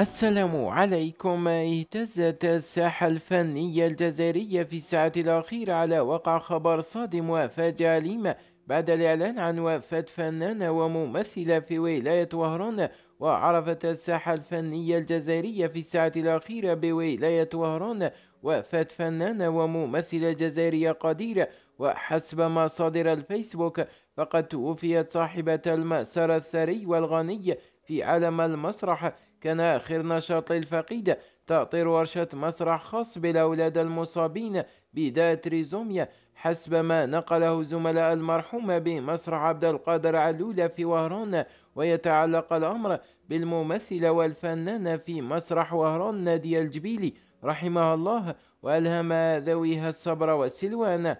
السلام عليكم. اهتزت الساحة الفنية الجزائرية في الساعة الأخيرة على وقع خبر صادم وفاجعة أليمة بعد الإعلان عن وفاة فنانة وممثلة في ولاية وهران. وعرفت الساحة الفنية الجزائرية في الساعة الأخيرة بولاية وهران وفاة فنانة وممثلة جزائرية قديرة. وحسب مصادر الفيسبوك فقد توفيت صاحبة المأسر الثري والغني في عالم المسرح كان آخر نشاط الفقيدة تأطير ورشة مسرح خاص بالأولاد المصابين بداتريزوميا حسب ما نقله زملاء المرحومة بمسرح عبد القادر علولة في وهران ويتعلق الأمر بالممثلة والفنانة في مسرح وهران نادية الجبيلي رحمها الله وألهم ذويها الصبر والسلوان.